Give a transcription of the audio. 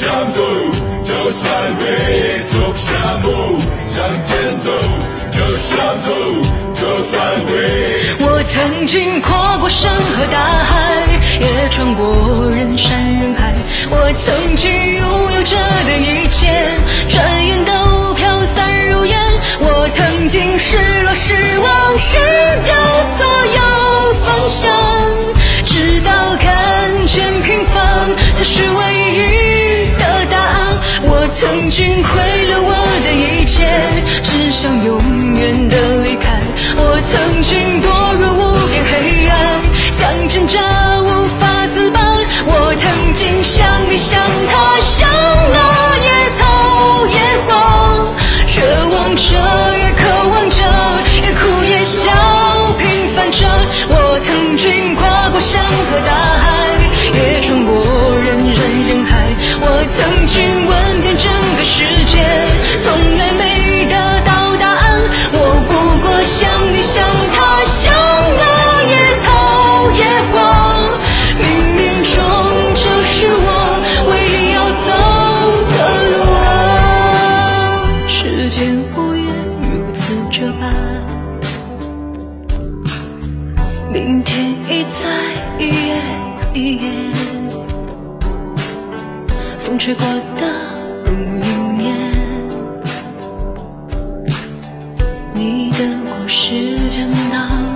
向走，就算会走沙漠，向前走，就算走，就算会。我曾经跨过山和大海，也穿过曾经毁了我的一切，你，像他，像那野草野花，冥冥中就是我唯一要走的路啊！时间无言，如此这般，明天一再一夜一夜。风吹过的如云烟，你的时间到